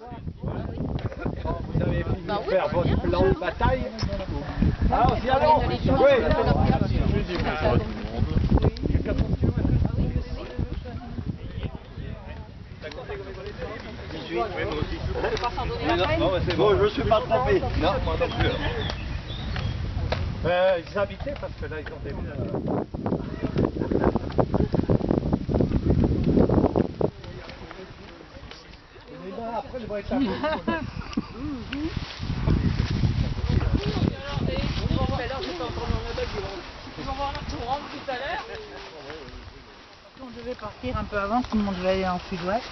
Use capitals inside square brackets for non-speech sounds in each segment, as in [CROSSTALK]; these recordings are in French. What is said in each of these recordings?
Vous avez fini Bah de oui, faire votre plan de bataille Ah, vient de l'échange, Oui. pyramide. Bon, je suis pas trompé. Non, moi non plus. Euh, ils habitaient parce que là, ils ont déménagé. Les bains, après, le vont être à- On devait partir un peu avant, comme on devait aller en sud-ouest.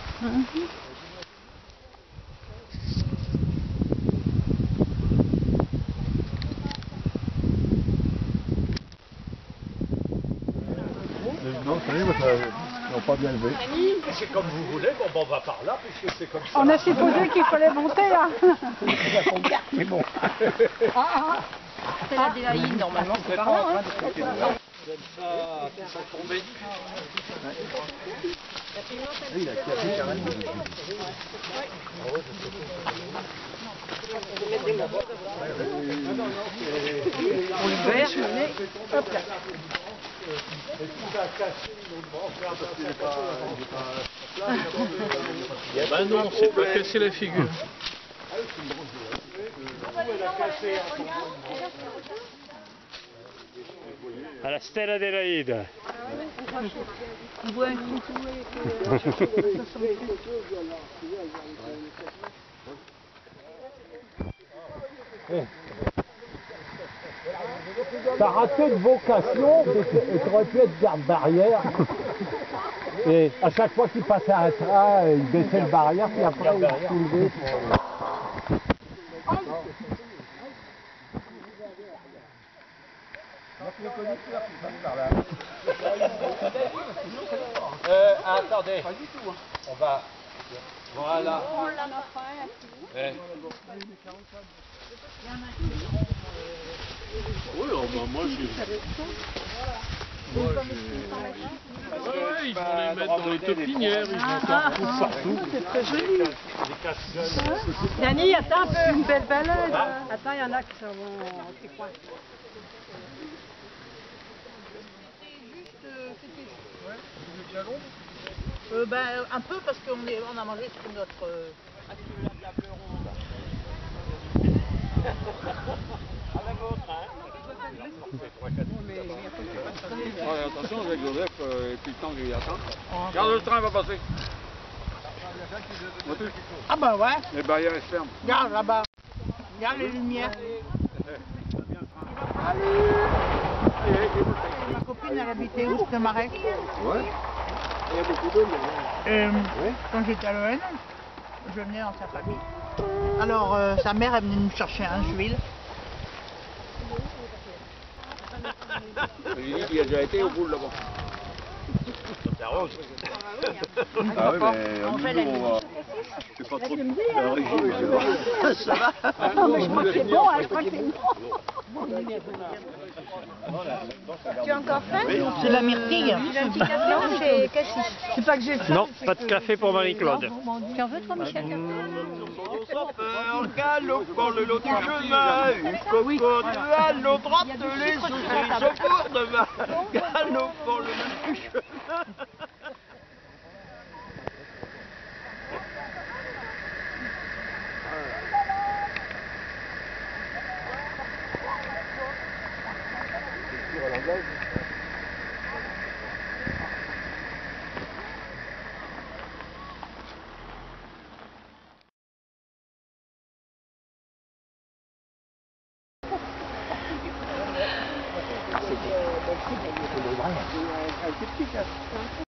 N'ont pas bien levé. C'est comme vous voulez, bon, ben, on va par là, puisque c'est comme ça. On a supposé qu'il fallait monter là. Mais bon. C'est la Délaïde, normalement, c'est par là. Hein. Ah, qui sont tombés. Il a cassé carrément. Pour l'hiver, hop là. Et tout ça a cassé, pas... Bah non, c'est pas casser la figure. À la Stella Adélaïde. On [LAUGHS] voit un coup. T'as raté de vocation, et tu aurais pu être garde-barrière. [LAUGHS] Et à chaque fois qu'il passait un train, il baissait le barrière, puis après il se soulevait. Euh, attendez. On va. Voilà. Eh. Oui, oh, bah, moi j'ai. Moi j'ai. Ouais, ils vont les mettre dans les topinières, ils vont s'en foutre partout. C'est très joli. Yanni, attends un peu. Une belle balade. Attends, il y en a qui sont petits coins. Euh, ben, un peu parce qu'on est, on a mangé sur notre. euh, Ouais, attention avec Joseph, euh, et puis le temps qu'il attend. Regarde le train va passer. Ah bah ouais, Les barrières se ferment. regarde là-bas. Regarde les lumières. Ma copine, elle habitait où, ce marais Ouais. Il y a beaucoup d'eau, mais... Euh, Quand j'étais à l'ON, je venais dans sa famille. Alors, euh, sa mère, elle venait nous chercher un il a déjà été au bout là-bas. Ah oui, mais. Je sais pas trop régime. Ça va mais je crois que c'est bon, hein, je crois que c'est Tu as encore faim C'est la myrtille. J'ai un petit café ou chez Cassis C'est pas que j'ai faim. Non, pas de café pour Marie-Claude. Tu en veux toi, Michel galopant le long du chemin, une cocotte à l'eau droite, les soucis se courent demain, Yeah, you're lying. I did get that.